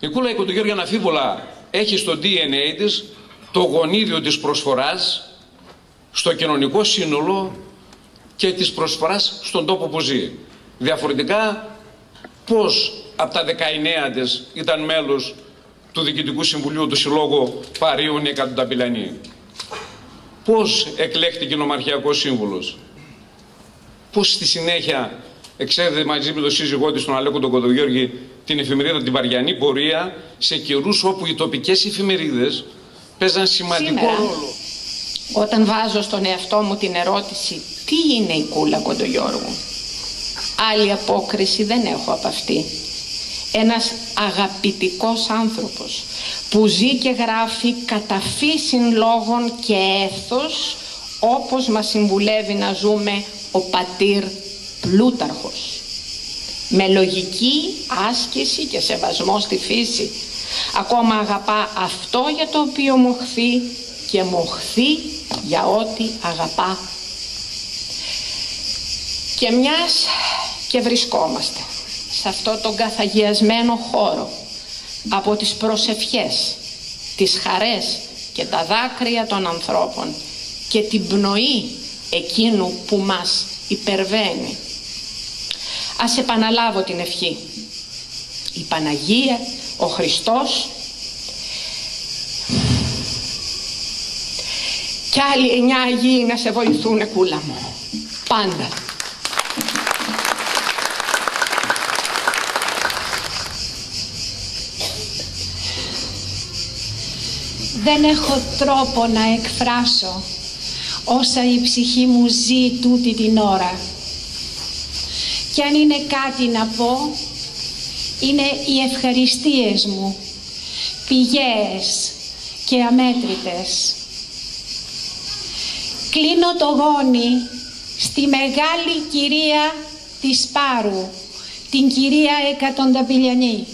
Η Κούλα η Κοντογιώργη αναφίβολα έχεις στο DNA της το γονίδιο της προσφοράς στο κοινωνικό σύνολο και της προσφοράς στον τόπο που ζει. Διαφορετικά, πώς από τα 19 της ήταν μέλος του Διοικητικού Συμβουλίου του Συλλόγου Παρίων ή Κατουταπηλανή. Πώς εκλέχτηκε νομαρχιακός σύμβουλος. Πώς στη συνέχεια εξέδεται μαζί με τον σύζυγό της τον Αλέκο τον Κοδογιώργη την εφημερίδα την Βαριανή Πορεία σε καιρούς όπου οι τοπικές εφημερίδες παίζαν σημαντικό Σήμερα, ρόλο. Όταν βάζω στον εαυτό μου την ερώτηση τι είναι η κούλα Κοντογιώργου; Άλλη απόκριση δεν έχω από αυτή. Ένας αγαπητικός άνθρωπος που ζει και γράφει κατά φύσιν λόγων και έθος όπως μας συμβουλεύει να ζούμε ο πατήρ Πλούταρχος. Με λογική άσκηση και σεβασμό στη φύση. Ακόμα αγαπά αυτό για το οποίο μου χθεί και μου χθεί για ό,τι αγαπά. Και μιας και βρισκόμαστε σε αυτό τον καθαγιασμένο χώρο από τις προσευχές, τις χαρές και τα δάκρυα των ανθρώπων και την πνοή εκείνου που μας υπερβαίνει. Ας επαναλάβω την ευχή. Η Παναγία, ο Χριστός και άλλοι εννιά Αγίοι να σε βοηθούν κούλα μου. Πάντα. Δεν έχω τρόπο να εκφράσω όσα η ψυχή μου ζει τούτη την ώρα. Και αν είναι κάτι να πω, είναι οι ευχαριστίες μου, πηγές και αμέτρητες. Κλείνω το γόνι στη μεγάλη κυρία της Πάρου, την κυρία Εκατονταπηλιανή.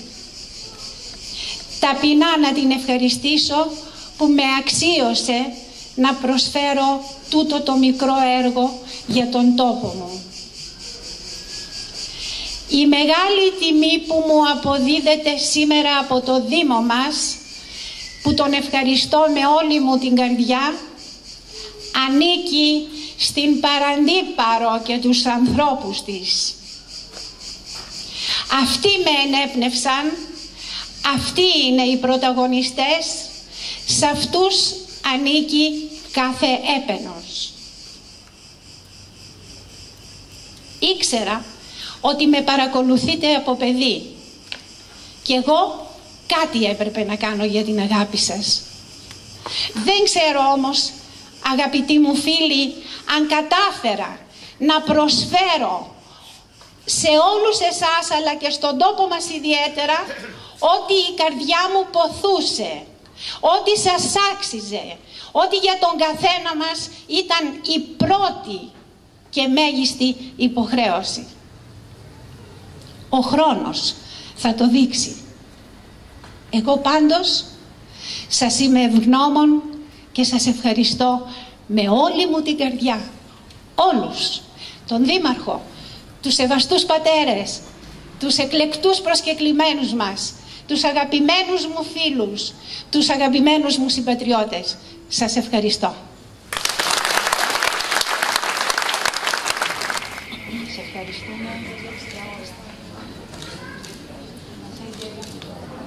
Ταπεινά να την ευχαριστήσω που με αξίωσε να προσφέρω τούτο το μικρό έργο για τον τόπο μου. Η μεγάλη τιμή που μου αποδίδεται σήμερα από το Δήμο μας, που τον ευχαριστώ με όλη μου την καρδιά, ανήκει στην Παραντίπαρο και τους ανθρώπους της. Αυτοί με ενέπνευσαν, αυτοί είναι οι πρωταγωνιστές, σε αυτούς ανήκει κάθε έπαινος. Ήξερα ότι με παρακολουθείτε από παιδί και εγώ κάτι έπρεπε να κάνω για την αγάπη σας. Δεν ξέρω όμως, αγαπητοί μου φίλοι, αν κατάφερα να προσφέρω σε όλους εσάς αλλά και στον τόπο μας ιδιαίτερα ότι η καρδιά μου ποθούσε, ότι σας άξιζε, ότι για τον καθένα μας ήταν η πρώτη και μέγιστη υποχρέωση. Ο χρόνος θα το δείξει. Εγώ πάντως σας είμαι ευγνώμων και σας ευχαριστώ με όλη μου την καρδιά. Όλους. Τον Δήμαρχο, τους σεβαστούς πατέρες, τους εκλεκτούς προσκεκλημένους μας, τους αγαπημένους μου φίλους, τους αγαπημένους μου συμπατριώτες. Σας ευχαριστώ. Σε ευχαριστούμε. 先生。